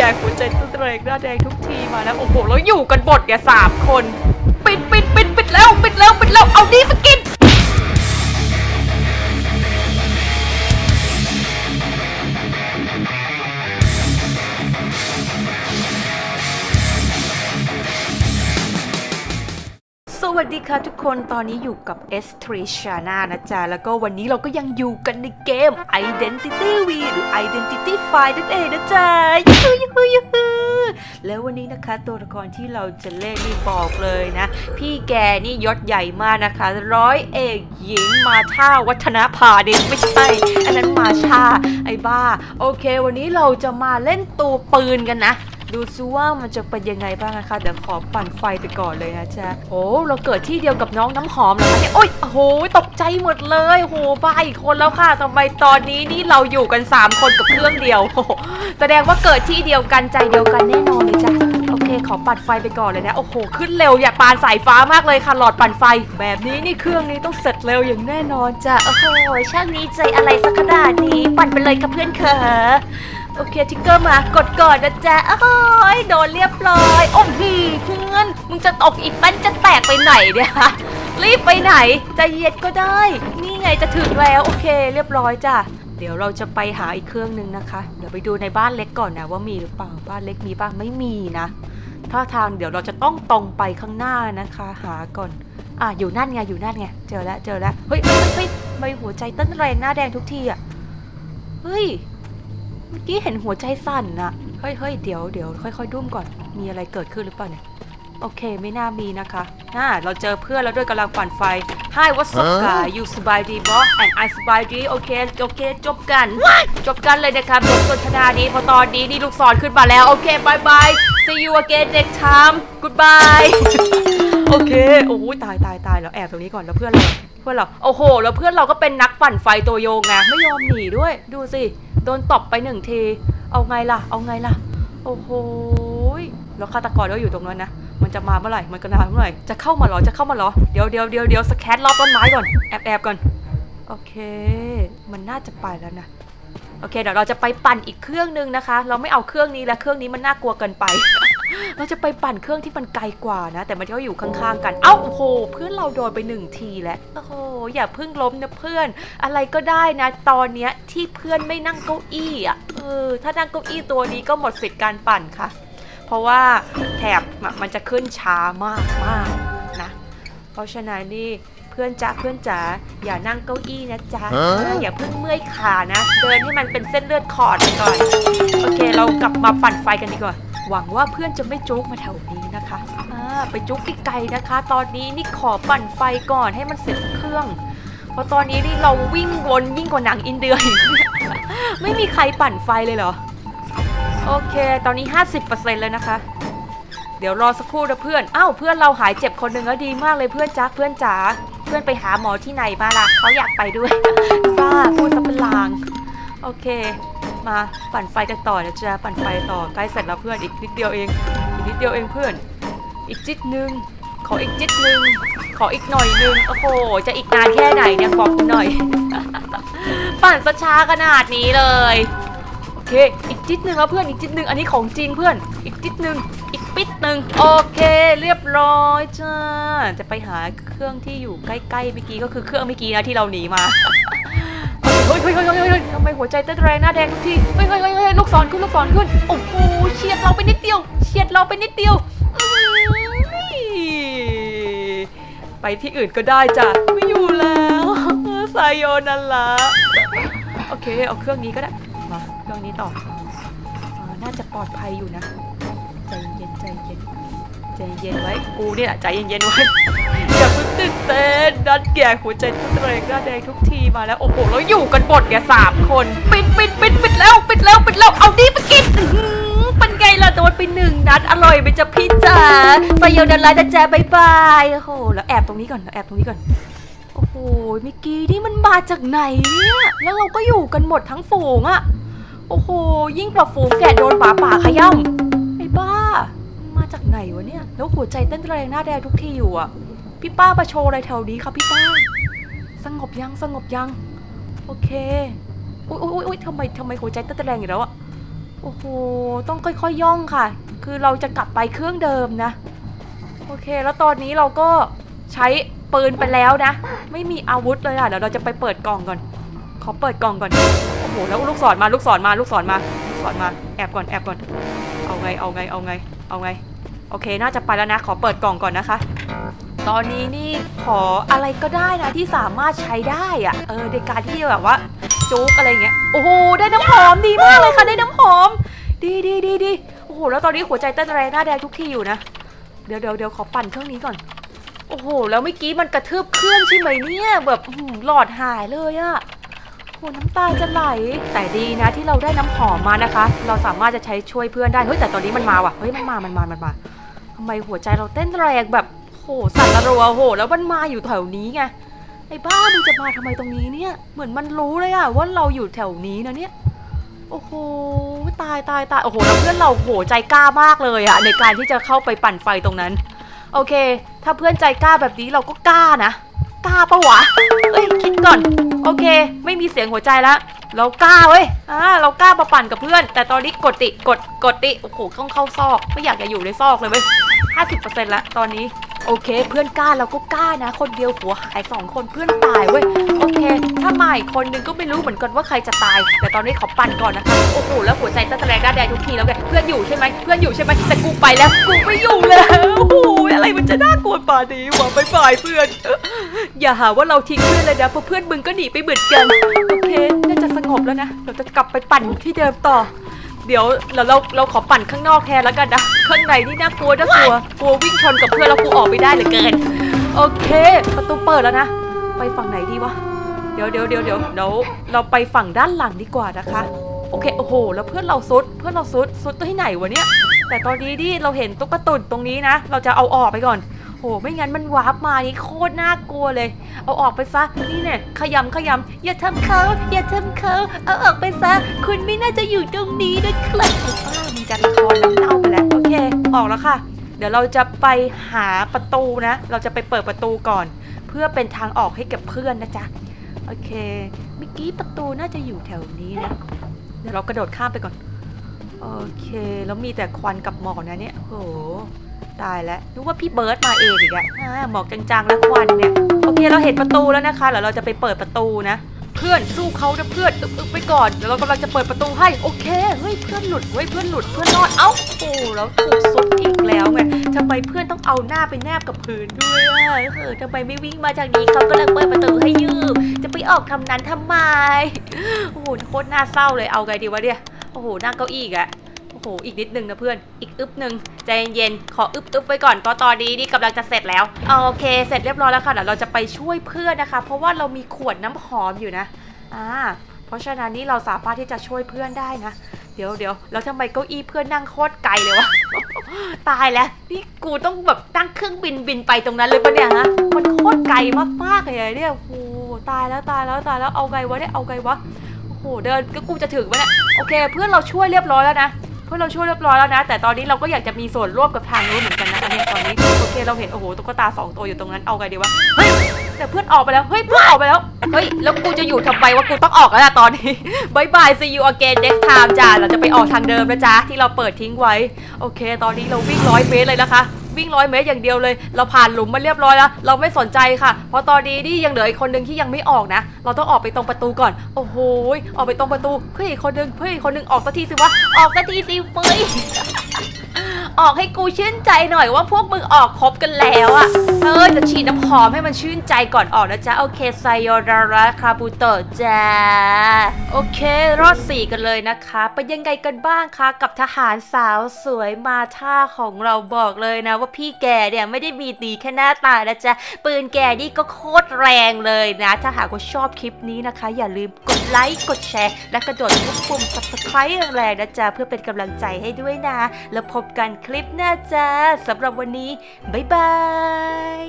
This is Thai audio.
แก่หัวใจเต้นแรงหน้าแดงทุกทีมาแล้วโอ้โหแล้วอยู่กันบดแกสามคน ปิดปิดปิดปิดแล้วปิดแล้วปิดแล้วเอาดีมากิน วัสดีค่ะทุกคนตอนนี้อยู่กับ S t r i s h a n a นะจ๊ะ แล้วก็วันนี้เราก็ยังอยู่กันในเกม Identity V หรือ Identity File นั่นเองนะจ๊ะยูยูยูแล้ววันนี้นะคะตัวละครที่เราจะเล่นนี่บอกเลยนะ พี่แกนี่ยศใหญ่มากนะคะ ร้อยเอกหญิงมาท่าวัฒนภาดิไม่ใช่ อันนั้นมาชาไอ้บ้า โอเค วันนี้เราจะมาเล่นตัวปืนกันนะ ดูซิว่ามันจะเป็นยังไงบ้างนะคะเดี๋ยวขอปั่นไฟไปก่อนเลยนะจ๊ะโอ้เราเกิดที่เดียวกับน้องน้ำหอมเหรอคะเนี่ยโอ้ยโอ้โหตกใจหมดเลยโอ้โหบ้าอีกคนแล้วค่ะทำไมตอนนี้นี่เราอยู่กัน 3 คนกับเครื่องเดียวโอ้แสดงว่าเกิดที่เดียวกันใจเดียวกันแน่นอนเลยจ้ะโอเค ขอปั่นไฟไปก่อนเลยนะโอ้โหขึ้นเร็วอย่าปานสายฟ้ามากเลยค่ะหลอดปั่นไฟ แบบนี้นี่เครื่องนี้ต้องเสร็จเร็วอย่างแน่นอนจ้ะโอ้โหช่างนี้ใจอะไรสักขนาดนี้ปั่นไปเลยกับเพื่อนเขอ โอเคทิกเกอร์มากดก่อนนะจ๊ะโอ้ยโดนเรียบร้อย โอ้โหเพื่อนมึงจะตกอีกแป้นจะแตกไปไหนเนี่ยฮะรีบไปไหนใจเย็นก็ได้ นี่ไงจะถึงแล้วโอเค เรียบร้อยจ้ะเดี๋ยวเราจะไปหาอีกเครื่องหนึ่งนะคะ เดี๋ยวไปดูในบ้านเล็กก่อนนะว่ามีหรือเปล่าบ้านเล็กมีบ้างไม่มีนะท่าทางเดี๋ยวเราจะต้องตรงไปข้างหน้านะคะ หาก่อนอะอยู่นั่นไงอยู่นั่นไงเจอแล้วเจอแล้วเฮ้ยเฮ้ยเฮ้ยทำไมหัวใจเต้นแรงหน้าแดงทุกทีอะเฮ้ย เมื่อกี้เห็นหัวใจสั่นอะเฮ้ยเฮ้ยเดี๋ยวเดี๋ยวค่อยๆดุ้มก่อน มีอะไรเกิดขึ้นหรือเปล่าเนี่ย โอเคไม่น่ามีนะคะน่าเราเจอเพื่อนแล้วด้วยกำลังปั่นไฟ Hi what's up guy you สบายดี boss and I สบายดีโอเคโอเคจบกัน จบกันเลยนะครับบทสนทนาดีเพอตอนนี้นี่ลูกศรขึ้นมาแล้ว โอเคบายบาย see you again next time goodbye โอเค โอ้ยตายตายตายแล้วแอบตรงนี้ก่อนแล้วเพื่อนเราเพื่อนเรา โอ้โห แล้วเพื่อนเราก็เป็นนักปั่นไฟตัวยงไงไม่ยอมหนีด้วย ดูสิ โดนตบไปหนึ่งที เอาไงล่ะ เอาไงล่ะ โอ้โห แล้วฆาตกรก็อยู่ตรงนั้นนะ มันจะมาเมื่อไหร่ มันก็นานเมื่อไหร่ จะเข้ามาหรอ จะเข้ามาหรอ เดี๋ยวเดี๋ยวเดี๋ยวเดี๋ยวสแคตรอบต้นไม้ก่อน แอบแอบก่อน โอเค มันน่าจะไปแล้วนะ โอเค เดี๋ยวเราจะไปปั่นอีกเครื่องนึงนะคะ เราไม่เอาเครื่องนี้แล้ว เครื่องนี้มันน่ากลัวเกินไป เราจะไปปั่นเครื่องที่มันไกลกว่านะ แต่มันก็อยู่ข้างๆกัน เอ้าโอ้โห เพื่อนเราโดนไปหนึ่งทีแล้วโอ้โหอย่าเพิ่งล้มนะเพื่อน อะไรก็ได้นะ ตอนเนี้ยที่เพื่อนไม่นั่งเก้าอี้อะเออถ้านั่งเก้าอี้ตัวนี้ก็หมดสิทธิ์การปั่นค่ะ เพราะว่าแถบมันจะขึ้นช้ามากมากๆนะ เพราะฉะนั้นนี่เพื่อนจ๋าเพื่อนจ๋าอย่านั่งเก้าอี้นะจ๊ะฮะเอออย่าเพิ่งเมื่อยขานะ เดินให้มันเป็นเส้นเลือดขอดไปก่อน โอเคเรากลับมาปั่นไฟกันดีกว่า หวังว่าเพื่อนจะไม่จุกมาแถวนี้นะคะอ่าไปจุกไกลๆนะคะ ตอนนี้นี่ขอปั่นไฟก่อนให้มันเสร็จเครื่อง เพราะตอนนี้นี่เราวิ่งวนยิ่งกว่าหนังอินเดียอีกไม่มีใครปั่นไฟเลยเหรอ โอเค ตอนนี้ 50%เลยนะคะ เดี๋ยวรอสักครู่นะเพื่อนอ้าวเพื่อนเราหายเจ็บคนหนึ่งแล้วดีมากเลยเพื่อนจ๊ะเพื่อนจ๋าเพื่อนไปหาหมอที่ไหนมาล่ะเขาอยากไปด้วยบ้าพูดซะเป็นลาง โอเค มาปั่นไฟกันต่อนะจ๊ะปั่นไฟต่อใกล้เสร็จแล้วเพื่อนอีกนิดเดียวเองอีกนิดเดียวเองเพื่อน อีกจิตนึงขออีกจิตนึงขออีกหน่อยนึงโอ้โหจะอีกนานแค่ไหนเนี่ยบอกหน่อย ปั่นซะช้าขนาดนี้เลยโอเคอีกจิตนึงแล้วเพื่อนอีกจิตนึงอันนี้ของจริงเพื่อน อีกจิตนึงอีกปิดหนึ่งโอเคเรียบร้อยจ้าจะไปหาเครื่องที่อยู่ใกล้ๆเมื่อกี้ก็คือเครื่องเมื่อกี้นะที่เราหนีมา เฮ้ยเฮ้ยเฮ้ยเฮ้ยทำไมหัวใจเต้นแรงหน้าแดงทุกทีเฮ้ยเฮ้ยเฮ้ยเฮ้ยลูกศรขึ้นลูกศรขึ้นโอ้โหเฉียดเราไปนิดเดียวเฉียดเราไปนิดเดียวไปที่อื่นก็ได้จ้ะไม่อยู่แล้วไซโยนันละโอเคเอาเครื่องนี้ก็ได้มาเครื่องนี้ต่อน่าจะปลอดภัยอยู่นะใจเย็นใจเย็น ใจเย็นไว้กูเนี่ยแหละใจเย็นๆไว้ อย่าเพิ่งตื่นเต้นดันแก่หัวใจเต้นแรงหน้าแดงทุกทีมาแล้วโอ้โหแล้วอยู่กันบดแกสามคน ปิดปิดปิดปิดแล้วปิดแล้วปิดแล้วเอาดีไปกินเป็นไงล่ะโดนไปหนึ่งนัดอร่อยไปจะพี่จ๋าไปเยาดันไลน์นะจ๊บายบายโอ้โหแล้วแอบตรงนี้ก่อนแล้วแอบตรงนี้ก่อนโอ้โหเมิกกี้นี่มันมาจากไหนเนี่ยแล้วเราก็อยู่กันหมดทั้งฝูงอะโอ้โหยิ่งกว่าฝูงแกะโดนป่าป่าขย่ำไอ้บ้า มาจากไหนวะเนี่ย แล้วหัวใจเต้นแรงหน้าแดงทุกทีอยู่อะพี่ป้าประโชว์อะไรแถวนี้ครับพี่ป้า สงบยังสงบยัง โอเค อุ้ยอุ้ยอุ้ยทำไมทำไมหัวใจเต้นแรงอยู่แล้วอะโอ้โห ต้องค่อยๆย่องค่ะ คือเราจะกลับไปเครื่องเดิมนะ โอเค แล้วตอนนี้เราก็ใช้ปืนไปแล้วนะ ไม่มีอาวุธเลยอะ เดี๋ยวเราจะไปเปิดกล่องก่อน ขอเปิดกล่องก่อน โอ้โห แล้วลูกศรมา ลูกศรมา ลูกศรมา ลูกศรมา แอบก่อน แอบก่อน เอาไง เอาไง เอาไง เอาไง โอเค น่าจะไปแล้วนะ ขอเปิดกล่องก่อนนะคะ ตอนนี้นี่ขออะไรก็ได้นะที่สามารถใช้ได้อะเออในการที่แบบว่าจุกอะไรเงี้ย โอ้โห ได้น้ำหอมดีมากเลยค่ะ ได้น้ำหอม ดีดีดีดีโอ้โห แล้วตอนนี้หัวใจเต้นแรงหน้าแดงทุกทีอยู่นะ เดี๋ยวเดี๋ยวเดี๋ยวขอปั่นเครื่องนี้ก่อน โอ้โห แล้วเมื่อกี้มันกระทืบเครื่องใช่ไหมเนี่ย แบบอื้อหือหลอดหายเลยอะโอ้น้ำตาจะไหล แต่ดีนะที่เราได้น้ำหอมมานะคะ เราสามารถจะใช้ช่วยเพื่อนได้ เฮ้ย แต่ตอนนี้มันมาว่ะ เฮ้ย มันมา มันมา มันมา ทำไมหัวใจเราเต้นแรงแบบโหสั่นระรัวโห แล้วมันมาอยู่แถวนี้ไงไอ้บ้ามันจะมาทำไมตรงนี้เนี่ย เหมือนมันรู้เลยอะว่าเราอยู่แถวนี้นะเนี่ยโอ้โหตายตายตายโอ้โหแล้วเพื่อนเราโหใจกล้ามากเลยอะในการที่จะเข้าไปปั่นไฟตรงนั้น โอเค ถ้าเพื่อนใจกล้าแบบนี้เราก็กล้านะกล้าปะวะเอ้ยคิดก่อน โอเค ไม่มีเสียงหัวใจแล้วเรากล้าเว้ยอ่าเรากล้ามาปั่นกับเพื่อน แต่ตอนนี้กดติกดกดติโอ้โหต้องเข้าซอก ไม่อยากจะอยู่ในซอกเลยเว้ย ห้าสิบเปอร์เซ็นต์ละตอนนี้โอเค เพื่อนกล้าเราก็กล้านะ คนเดียวหัวหายสองคนเพื่อนตายเว้ยโอเค ถ้ามาอีกคนนึงก็ไม่รู้เหมือนกันว่าใครจะตาย แต่ตอนนี้ขอปั่นก่อนนะคะโอ้โหแล้วหัวใจเต้นแรงด้านแดงทุกทีแล้วไงเพื่อนอยู่ใช่ไหมเพื่อนอยู่ใช่ไหมแต่กูไปแล้วกูไม่อยู่แล้วโอ้โหอะไรมันจะน่ากลัวป่านนี้วะบายบายเพื่อน อย่าหาว่าเราทิ้งเพื่อนเลยนะเพราะเพื่อนมึงก็หนีไปเหมือนกันโอเค น่าจะสงบแล้วนะเราจะกลับไปปั่นที่เดิมต่อ เดี๋ยวเราเราเราขอปั่นข้างนอกแทนแล้วกันนะ ข้างในนี่น่ากลัวน่ากลัวกลัววิ่งชนกับเพื่อนแล้วกูออกไม่ได้เหลือเกิน โอเค ประตูเปิดแล้วนะ ไปฝั่งไหนดีวะ เดี๋ยวเดี๋ยวเดี๋ยวเดี๋ยวเดี๋ยวเราไปฝั่งด้านหลังดีกว่านะคะ โอเค โอ้โห แล้วเพื่อนเราซุด เพื่อนเราซุดซุดตัวที่ไหนวะเนี่ย แต่ตอนนี้ที่เราเห็นตุ๊กตาตุ่นตรงนี้นะ เราจะเอาออกไปก่อน โห ไม่งั้นมันวาร์ปมานี่โคตรน่ากลัวเลย เอาออกไปซะ นี่เนี่ยขยำขยำอย่าทำเขาอย่าทำเขาเอาออกไปซะ คุณไม่น่าจะอยู่ตรงนี้นะครับป้ามีการละครน้ำเน่าไปแล้ว โอเค ออกแล้วค่ะ เดี๋ยวเราจะไปหาประตูนะ เราจะไปเปิดประตูก่อน เพื่อเป็นทางออกให้กับเพื่อนนะจ๊ะ โอเค เมื่อกี้ประตูน่าจะอยู่แถวนี้นะ เดี๋ยวเรากระโดดข้ามไปก่อน โอเค แล้วมีแต่ควันกับหมอกนะเนี่ยโหตายแล้วนึกว่าพี่เบิร์ดมาเองอีกอะหมอกจางๆแล้วควันเนี่ยโอเคเราเห็นประตูแล้วนะคะเดี๋ยวเราจะไปเปิดประตูนะ เพื่อนสู้เขานะเพื่อนอึบอึบไปก่อนเดี๋ยวเรากำลังจะเปิดประตูให้โอเคเฮ้ยเพื่อนหลุดเฮ้ยเพื่อนหลุดเพื่อนรอดเอ้าโอ้แล้วถูกซุดอีกแล้วไงทำไมเพื่อนต้องเอาหน้าไปแนบกับพื้นด้วยเออทำไมไม่วิ่งมาจากนี้เขากำลังเปิดประตูให้ยืมจะไปออกทำนั้นทำไมโอ้โหโคตรน่าเศร้าเลยเอาไงดีวะเนี่ย โอ้โหนั่งเก้าอี้อีกอะโอ้โหอีกนิดนึงนะเพื่อน อีกอึบหนึ่งใจเย็นๆขออึบอึบไว้ก่อนเพราะตอนนี้นี่กำลังจะเสร็จแล้วโอเค เสร็จเรียบร้อยแล้วค่ะเดี๋ยวเราจะไปช่วยเพื่อนนะคะ เพราะว่าเรามีขวดน้ำหอมอยู่นะอ่าเพราะฉะนั้นนี่เราสามารถที่จะช่วยเพื่อนได้นะเดี๋ยวเดี๋ยวแล้วทำไมเก้าอี้เพื่อนนั่งโคตรไกลเลยวะตายแล้วนี่กูต้องแบบนั่งเครื่องบินบินไปตรงนั้นเลยปะเนี่ยฮะมันโคตรไกลมากๆเลยเนี่ยโอ้ตายแล้วตายแล้วตายแล้วเอาไงวะเนี่ยเอาไงวะ โอ้โหเดินก็กูจะถึงวะเนี่ยโอเค เพื่อนเราช่วยเรียบร้อยแล้วนะเพื่อนเราช่วยเรียบร้อยแล้วนะ แต่ตอนนี้เราก็อยากจะมีส่วนร่วมกับทางนู้นเหมือนกันนะอันนี้ตอนนี้โอเคเราเห็นโอ้โหตุ๊กตาสองตัวอยู่ตรงนั้นเอาไงดีวะเฮ้ยแต่เพื่อนออกไปแล้วเฮ้ยเพื่อนออกไปแล้วเฮ้ยแล้วกูจะอยู่ทำไมวะกูต้องออกแล้วล่ะตอนนี้บายบาย see you again next time จ้าเราจะไปออกทางเดิมนะจ๊ะที่เราเปิดทิ้งไว้ โอเค ตอนนี้เราวิ่งร้อยเมตรเลยนะคะ วิ่งร้อยเมตรอย่างเดียวเลย เราผ่านหลุมมาเรียบร้อยแล้ว เราไม่สนใจค่ะ เพราะตอนนี้นี่ยังเหลืออีกคนหนึ่งที่ยังไม่ออกนะ เราต้องออกไปตรงประตูก่อน โอ้โห ออกไปตรงประตู เพื่ออีกคนหนึงเพื่ออีกคนหนึงออกสักทีสิวะ ออกสักทีสิเฟย ออกให้กูชื่นใจหน่อยว่าพวกมึงออกครบกันแล้วอะเออจะฉีดน้ำหอมให้มันชื่นใจก่อนออกนะจ๊ะ โอเคไซโยดาระคาบูโตะจ้าโอเค รอดสี่กันเลยนะคะเป็นยังไงกันบ้างคะกับทหารสาวสวยมาท่าของเราบอกเลยนะ ว่าพี่แกเนี่ยไม่ได้มีดีแค่หน้าตานะจ๊ะ ปืนแกนี่ก็โคตรแรงเลยนะ ถ้าหากว่าชอบคลิปนี้นะคะ อย่าลืมกดไลค์กดแชร์ และกระโดดทุกปุ่ม subscribe แรงๆนะจ๊ะเพื่อเป็นกำลังใจให้ด้วยนะ แล้วพบกันคลิปหน้าจ้าสำหรับวันนี้ บ๊ายบาย